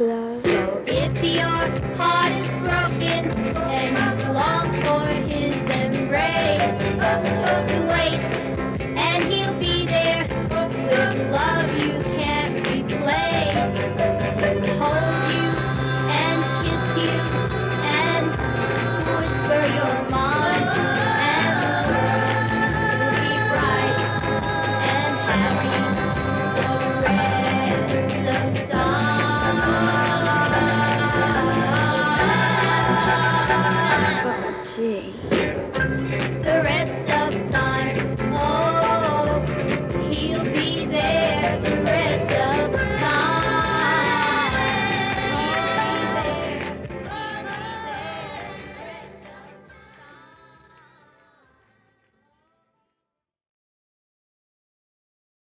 love. So if your heart is broken, G. The rest of time.